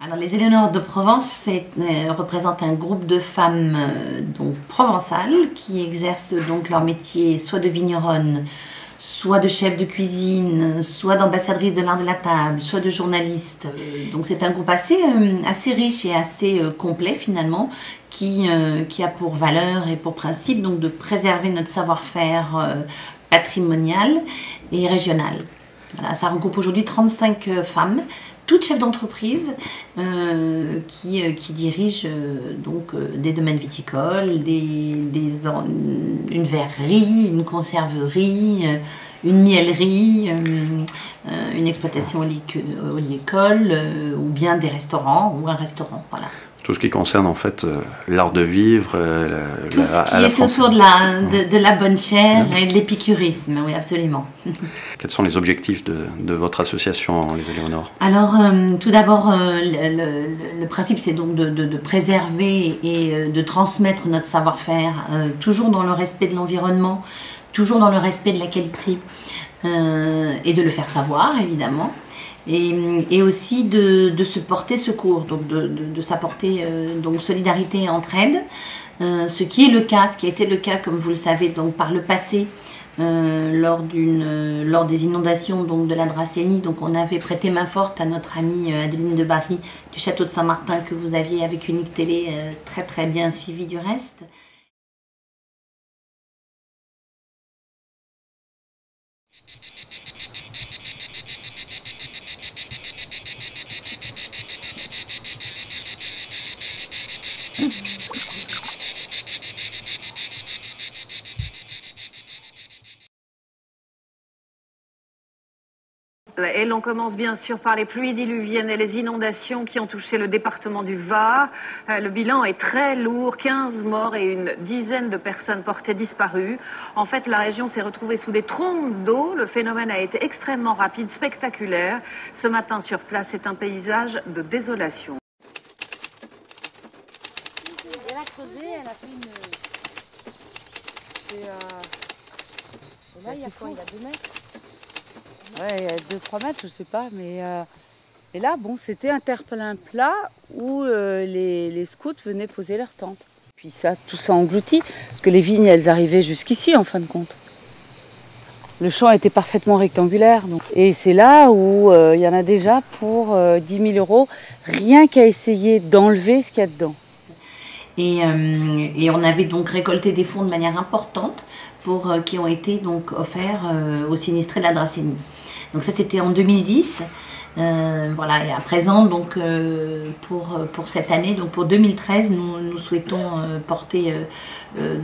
Alors, les Éléonores de Provence euh, représentent un groupe de femmes euh, donc provençales qui exercent donc leur métier soit de vigneronne, soit de chef de cuisine, soit d'ambassadrice de l'art de la table, soit de journaliste. Donc c'est un groupe assez, euh, assez riche et assez complet finalement qui, qui a pour valeur et pour principe donc de préserver notre savoir-faire patrimonial et régional. Ça regroupe aujourd'hui 35 femmes toute chef d'entreprise euh, qui, euh, qui, dirige euh, donc des domaines viticoles, une verrerie, une conserverie, une miellerie, une exploitation oléicole ou bien des restaurants ou un restaurant. Voilà tout ce qui concerne en fait euh, l'art de vivre, euh, tout ce qui est autour de la, de, la bonne chair et de l'épicurisme, oui absolument. Quels sont les objectifs de, de votre association Les Éléonores? Alors euh, tout d'abord, le, le, principe c'est donc de, de, préserver et de transmettre notre savoir-faire, toujours dans le respect de l'environnement, toujours dans le respect de la qualité et de le faire savoir évidemment et, aussi de, se porter secours, donc de, s'apporter euh, solidarité et entraide, euh, ce qui est le cas, ce qui a été le cas, comme vous le savez, donc par le passé. Euh, lors, lors des inondations donc, de la Dracénie, donc on avait prêté main forte à notre amie Adeline de Barry du château de Saint-Martin que vous aviez avec Unique Télé très très bien suivi du reste. Et l'on commence bien sûr par les pluies diluviennes et les inondations qui ont touché le département du Var. Euh, le bilan est très lourd, 15 morts et une dizaine de personnes portées disparues. En fait, la région s'est retrouvée sous des trompes d'eau. Le phénomène a été extrêmement rapide, spectaculaire. Ce matin sur place, c'est un paysage de désolation. Elle a creusé, elle a fait une... Euh... là, il y a quoi? Il y a deux mètres? Ouais, il y a 2-3 mètres, je sais pas. Mais, euh, Et là, bon, c'était un terre-plein plat où euh, les, scouts venaient poser leur tente. Puis ça, tout ça englouti, parce que les vignes, elles arrivaient jusqu'ici, en fin de compte. Le champ était parfaitement rectangulaire. Et c'est là où euh, il y en a déjà pour 10 000 euros, rien qu'à essayer d'enlever ce qu'il y a dedans. Et, on avait donc récolté des fonds de manière importante pour, qui ont été donc offerts aux sinistrés de la Dracénie. Donc ça c'était en 2010. Euh, voilà, et à présent, donc euh, pour, pour cette année, donc pour 2013, nous, nous souhaitons euh, porter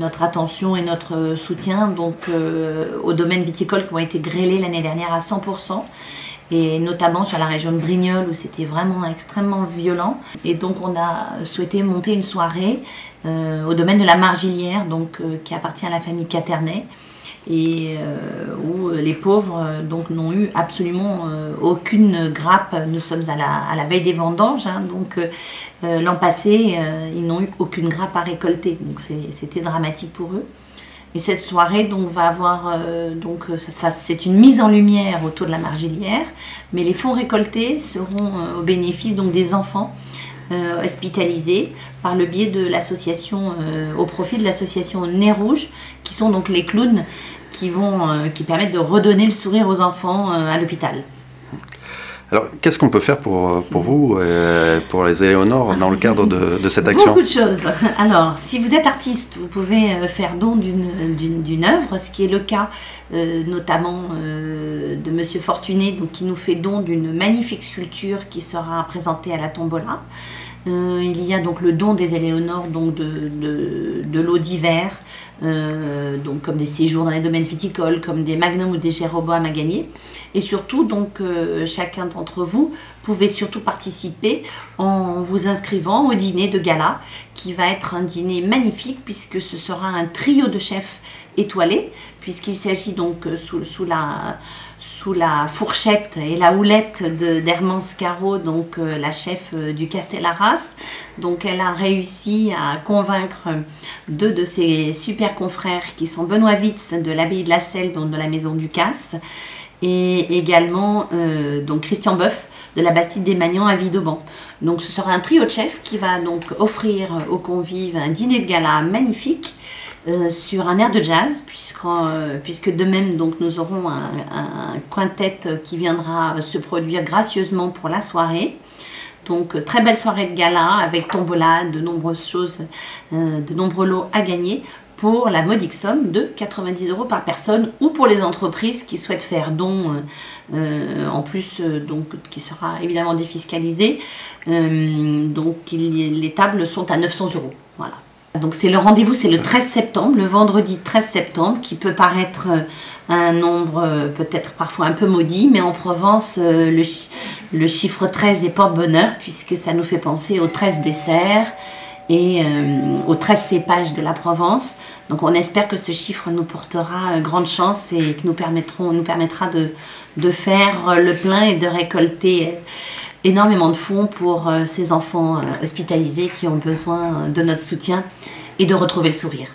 notre attention et notre soutien donc aux domaines viticoles qui ont été grêlés l'année dernière à 100% et notamment sur la région de Brignoles où c'était vraiment extrêmement violent. Et donc on a souhaité monter une soirée au domaine de la Margilière, donc qui appartient à la famille Caternet et euh, où les pauvres euh, donc n'ont eu absolument euh, aucune grappe. Nous sommes à la, à la veille des vendanges, hein, donc l'an passé ils n'ont eu aucune grappe à récolter, donc c'était dramatique pour eux. Et cette soirée donc va avoir donc ça, c'est une mise en lumière autour de la margilière, mais les fonds récoltés seront au bénéfice donc des enfants hospitalisés par le biais de l'association au profit de l'association Nez Rouge qui sont donc les clowns qui, vont, euh, qui permettent de redonner le sourire aux enfants euh, à l'hôpital. Alors, qu'est-ce qu'on peut faire pour, euh, pour vous, pour les Éléonores, dans le cadre de, de, cette action Beaucoup de choses. Alors, si vous êtes artiste, vous pouvez faire don d'une œuvre, ce qui est le cas notamment de Monsieur Fortuné, donc, qui nous fait don d'une magnifique sculpture qui sera présentée à la Tombola. il y a donc le don des Éléonores, donc de, de, de l'eau d'hiver, euh, donc comme des séjours dans les domaines viticoles, comme des magnums ou des jéroboams à gagner. Et surtout, donc, euh, chacun d'entre vous pouvez surtout participer en vous inscrivant au dîner de gala, qui va être un dîner magnifique puisque ce sera un trio de chefs étoilés, puisqu'il s'agit donc euh, sous la fourchette et la houlette d'Hermance Caro, donc la chef du Castellaras. Donc elle a réussi à convaincre deux de ses super confrères qui sont Benoît Witz de l'abbaye de la Selle, donc de la maison du Casse, et également euh, Christian Boeuf de la Bastide des Magnans à Vidauban. Donc ce sera un trio de chefs qui va donc offrir aux convives un dîner de gala magnifique euh, sur un air de jazz, euh, puisque de même nous aurons un, un, quintet qui viendra se produire gracieusement pour la soirée. Donc très belle soirée de gala avec tombola, de nombreuses choses, euh, de nombreux lots à gagner pour la modique somme de 90 euros par personne ou pour les entreprises qui souhaitent faire don en plus donc qui sera évidemment défiscalisé. Donc les tables sont à 900 euros. Voilà. Donc c'est le rendez-vous, c'est le 13 septembre, le vendredi 13 septembre, qui peut paraître euh, un nombre euh, peut-être parfois un peu maudit, mais en Provence, euh, le, chiffre 13 est porte-bonheur, puisque ça nous fait penser aux 13 desserts et aux 13 cépages de la Provence. Donc on espère que ce chiffre nous portera grande chance et que nous, nous permettra de, faire le plein et de récolter énormément de fonds pour euh, ces enfants euh, hospitalisés qui ont besoin de notre soutien et de retrouver le sourire.